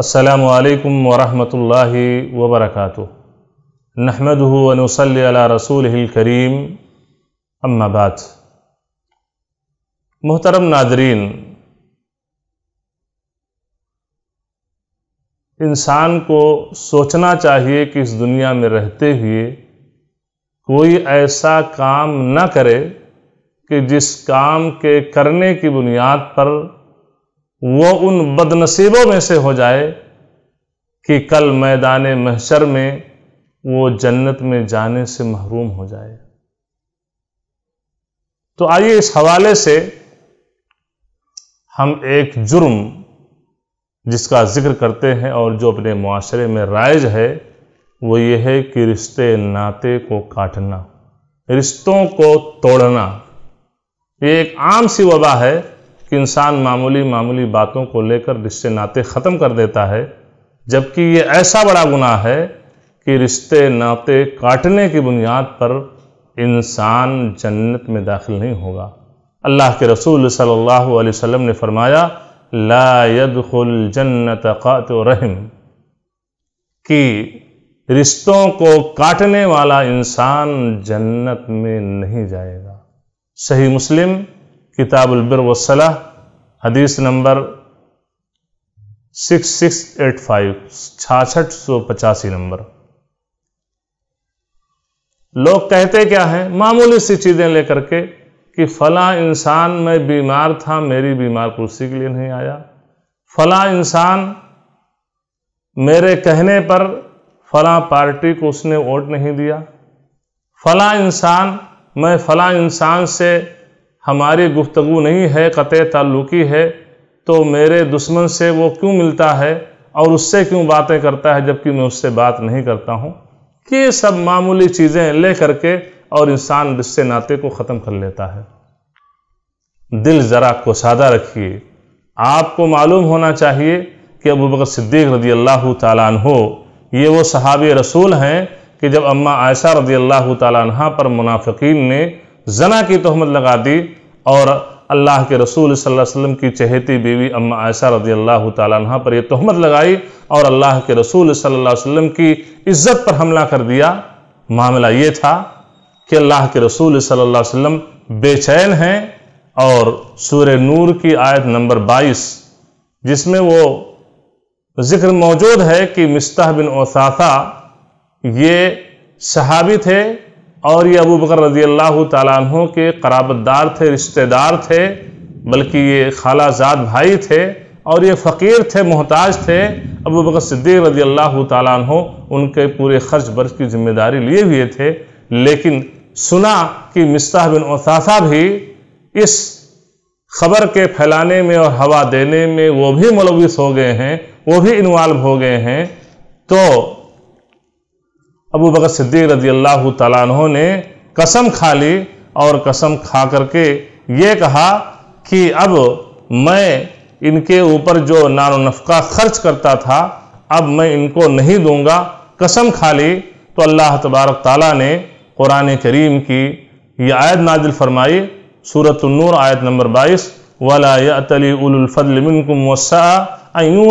असलकम वरहमतुल्लाहि वबरकातुह नहमदुहु व नसल्ली अला रसूलिहिल करीम अम्मा बाद मोहतरम नादरीन इंसान को सोचना चाहिए कि इस दुनिया में रहते हुए कोई ऐसा काम न करे कि जिस काम के करने की बुनियाद पर वो उन बदनसीबों में से हो जाए कि कल मैदान महशर में वो जन्नत में जाने से महरूम हो जाए। तो आइए इस हवाले से हम एक जुर्म जिसका ज़िक्र करते हैं और जो अपने माशरे में राइज है, वो ये है कि रिश्ते नाते को काटना, रिश्तों को तोड़ना, ये एक आम सी वबा है कि इंसान मामूली मामूली बातों को लेकर रिश्ते नाते ख़त्म कर देता है, जबकि ये ऐसा बड़ा गुनाह है कि रिश्ते नाते काटने की बुनियाद पर इंसान जन्नत में दाखिल नहीं होगा। अल्लाह के रसूल सल्लल्लाहु अलैहि वसल्लम ने फरमाया, ला यदखुल जन्नत क़ात रहम। कि रिश्तों को काटने वाला इंसान जन्नत में नहीं जाएगा। सही मुस्लिम किताबुल बिर वसलाह हदीस number six six eight five, छाछठ सौ पचासी नंबर। लोग कहते क्या है? मामूली सी चीज़ें लेकर के कि फला इंसान मैं बीमार था, मेरी बीमार कुर्सी के लिए नहीं आया। फला इंसान मेरे कहने पर फला पार्टी को उसने वोट नहीं दिया। फला इंसान, मैं फला इंसान से हमारी गुफ्तगु नहीं है क़त ताल्लुकी है तो मेरे दुश्मन से वो क्यों मिलता है और उससे क्यों बातें करता है जबकि मैं उससे बात नहीं करता हूँ? ये सब मामूली चीज़ें ले करके और इंसान रिश्ते नाते को ख़त्म कर लेता है। दिल ज़रा को सादा रखिए। आपको मालूम होना चाहिए कि अबू बकर सिद्दीक रदी अल्लाह हो ये वो सहाबी रसूल हैं कि जब अम्मा आयशा रदी अल्लाह तहा पर मुनाफिकीन ने जना की तहमत लगा दी और अल्लाह के रसूल वसल्लम की चहेती बीवी अम्मा आयशा रज़ी अल्लाह तहा पर यह तहमत लगाई और अल्लाह के रसूल वसल्लम की इज़्ज़त पर हमला कर दिया। मामला ये था कि अल्लाह के रसूल वसल्लम बेचैन हैं और सूर्य नूर की आयत नंबर 22 जिसमें वो ज़िक्र मौजूद है कि मिस्ताह बिन ओसासा ये सहाबी थे और ये अबू बकर रज़ी अल्लाह तु के कराबतदार थे, रिश्तेदार थे, बल्कि ये खालाजाद भाई थे और ये फ़कीर थे, मोहताज थे। अबू बकर सिद्दीक रज़ी अल्लाह तु उनके पूरे खर्च बर्च की ज़िम्मेदारी लिए हुए थे। लेकिन सुना कि मिस्ताह बिन ओसासा भी इस खबर के फैलाने में और हवा देने में वो भी मुलविस हो गए हैं, वो भी इन्वाल्व हो गए हैं। तो अबू बकर सिद्दीक रज़ी अल्लाह तु ने कसम खा ली और कसम खा करके ये कहा कि अब मैं इनके ऊपर जो नानो नफ़का खर्च करता था, अब मैं इनको नहीं दूँगा। कसम खा ली। तो अल्लाह तबारक ताला ने कुरान करीम की ये आयत नाजिल फरमाई सूरत नूर आयत नंबर 22 वला यतली उलफल मिनकुम वसा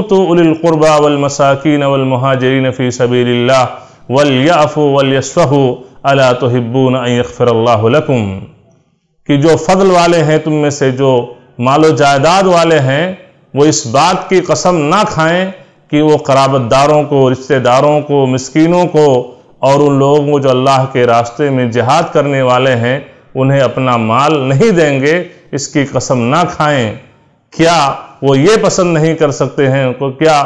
तो उलक़ुरबा वलमसाकिन वलमहाजरीन फ़ी सबीलिल्लाह। वलयाफ़ु वलयसफ़ु अला तो हिब्बून अफ़रल्लाकुम कि जो फजल वाले हैं तुम में से, जो मालो जायदाद वाले हैं, वो इस बात की कसम ना खाएँ कि वो कराबतदारों को, रिश्तेदारों को, मस्किनों को और उन लोगों को जो अल्लाह के रास्ते में जिहाद करने वाले हैं, उन्हें अपना माल नहीं देंगे, इसकी कसम ना खाएँ। क्या वो ये पसंद नहीं कर सकते हैं? क्या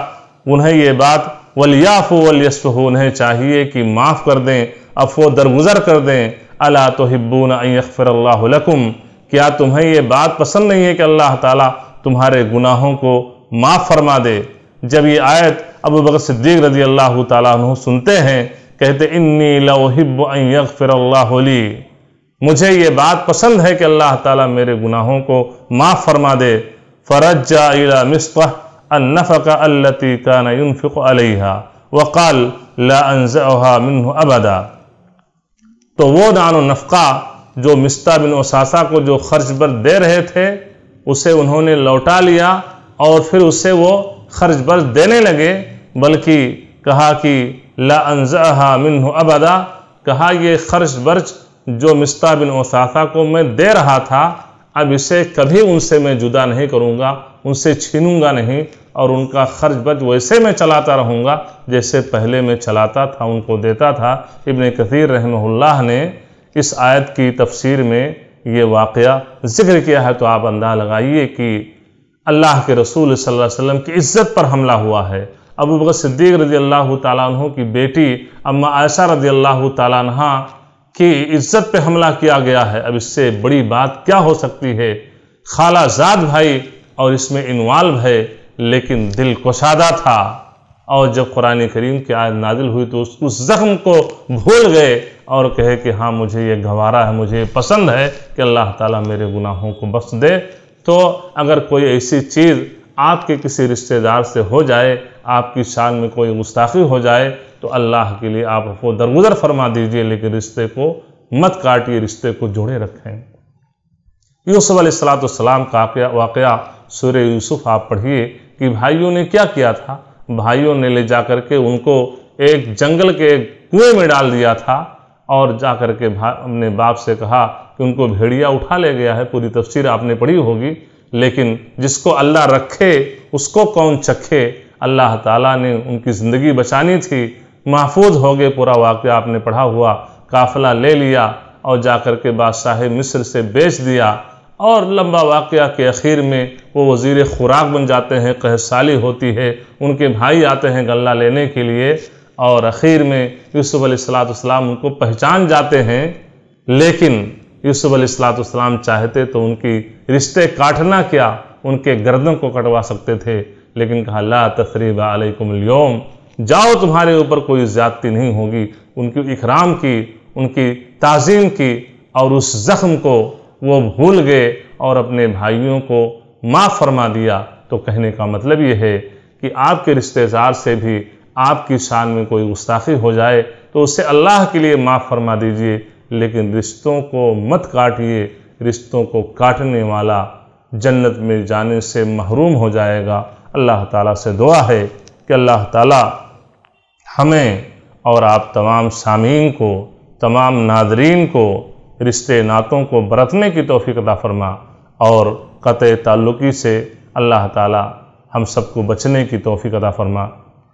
उन्हें ये बात वलियाफ़ो वलियसफ़ उन्हें चाहिए कि माफ़ कर दें अफो दरगुजर कर दें। अला तो हिब्बून अफ़रल्लाकुम क्या तुम्हें ये बात पसंद नहीं है कि अल्लाह ताला तुम्हारे गुनाहों को माफ़ फरमा दे? जब ये आयत अबू बकर सिद्दीक रज़ी अल्लाह तु सुनते हैं, कहते, इन्नी लहिब्फ़रल्लाली मुझे ये बात पसंद है कि अल्लाह ताला मेरे गुनाहों को माफ़ फरमा दे। फ़रजा इला मिस्फ़ अनफ़ा अल्लती का नफ़िक अलहा वक़ाल लाहा मिन अबदा तो वो नानो नफ़ा जो मिस्ता बिन ओसासा को जो खर्च पर दे रहे थे, उसे उन्होंने लौटा लिया और फिर उसे वो खर्च बर्च देने लगे, बल्कि कहा कि, ला अनजहा मिन अबदा कहा, ये खर्च बर्च जो मिस्ता बिन ओसाफा को मैं दे रहा था, अब इसे कभी उनसे मैं जुदा नहीं करूँगा, उनसे छीनूँगा नहीं और उनका खर्च बर्च वैसे मैं चलाता रहूँगा, जैसे पहले मैं चलाता था, उनको देता था। इबन कसीर रहमल्ला ने इस आयत की तफसीर में ये वाक़ ज़िक्र किया है। तो आप अंदाज़ लगाइए कि अल्लाह के रसूल सल्लल्लाहु अलैहि वसल्लम की इज़्ज़त पर हमला हुआ है। अबू बकर सिद्दीक रज़ी अल्लाह तु की बेटी अम्मा आयशा रज़ी अल्लाह तहा की इज़्ज़त पे हमला किया गया है। अब इससे बड़ी बात क्या हो सकती है? खाला जाद भाई और इसमें इन्वाल्व है। लेकिन दिल कोशादा था और जब कुरान करीम की आयत नाजिल हुई तो उस, उस जख्म को भूल गए और कहे कि हाँ मुझे ये गवारा है मुझे पसंद है कि अल्लाह ताला मेरे गुनाहों को बख्श दे। तो अगर कोई ऐसी चीज़ आपके किसी रिश्तेदार से हो जाए आपकी शान में कोई गुस्ताखी हो जाए तो अल्लाह के लिए आप दरगुजर फरमा दीजिए लेकिन रिश्ते को मत काटिए रिश्ते को जोड़े रखें। यूसुफ सलाम का वाक़ सूर्य यूसुफ आप पढ़िए कि भाइयों ने क्या किया था? भाइयों ने ले जा के उनको एक जंगल के कुएँ में डाल दिया था और जा कर के अपने बाप से कहा कि उनको भेड़िया उठा ले गया है, पूरी तफसीर आपने पढ़ी होगी, लेकिन जिसको अल्लाह रखे, उसको कौन चखे? अल्लाह ताला ने उनकी ज़िंदगी बचानी थी, महफूज हो गए पूरा वाक़ आपने पढ़ा हुआ, काफिला ले लिया और जाकर के बादशाह मिस्र से बेच दिया। और लंबा वाक़ के अखीर में वो वज़ीर खुराक बन जाते हैं, कहसाली होती है, उनके भाई आते हैं गल्ला लेने के लिए और अखीर में यूसुफ सलाम उनको पहचान जाते हैं। लेकिन यूसुफ सलाम चाहते तो उनकी रिश्ते काटना क्या, उनके गर्दन को कटवा सकते थे। लेकिन कहा, ला तकरीब अलकुमयोम जाओ तुम्हारे ऊपर कोई ज़्यादती नहीं होगी। उनकी इकराम की, उनकी ताज़ीम की और उस ज़ख्म को वो भूल गए और अपने भाइयों को माफ़ फरमा दिया। तो कहने का मतलब ये है कि आपके रिश्तेदार से भी आपकी शान में कोई गुस्ताखी हो जाए तो उससे अल्लाह के लिए माफ़ फरमा दीजिए। लेकिन रिश्तों को मत काटिए। रिश्तों को काटने वाला जन्नत में जाने से महरूम हो जाएगा। अल्लाह ताला से दुआ है कि अल्लाह ताला हमें और आप तमाम सामीन को, तमाम नादरीन को रिश्ते नातों को बरतने की तोफ़ी अदा फरमा और क़त ताल्लुकी से अल्लाह ताला हम सबको बचने की तोफ़ी अदा फरमा।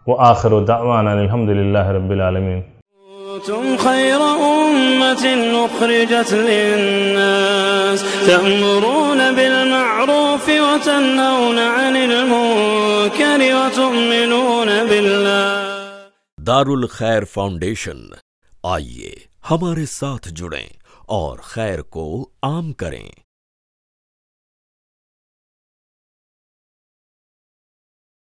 वो आखिर दावान अलहमदिल्ला रबालमीन तुम खैर उखरजत लिन्नास। तअमुरून बिलमअरूफ व तनहौन अनिल मुनकर व तुमिनून बिल्लाह। दारुल खैर फाउंडेशन आइए हमारे साथ जुड़ें। और खैर को आम करें।